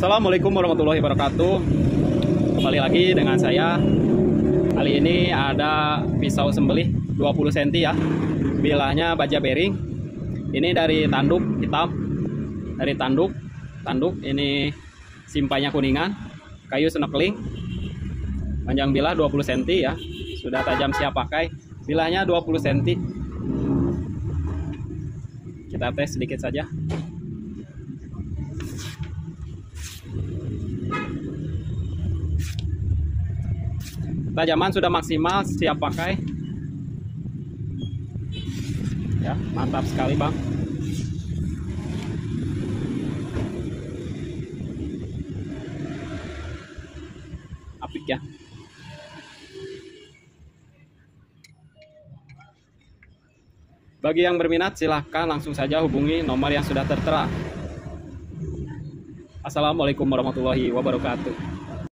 Assalamualaikum warahmatullahi wabarakatuh. Kembali lagi dengan saya. Kali ini ada pisau sembelih 20 cm ya. Bilahnya baja bearing Ini dari tanduk hitam. Dari tanduk. Tanduk ini simpanya kuningan. Kayu snorkeling. Panjang bilah 20 cm ya. Sudah tajam siap pakai. Bilahnya 20 cm Kita tes sedikit saja Tajaman sudah maksimal, siap pakai. Ya, mantap sekali, Bang. Apik ya. Bagi yang berminat silahkan langsung saja hubungi nomor yang sudah tertera. Assalamualaikum warahmatullahi wabarakatuh.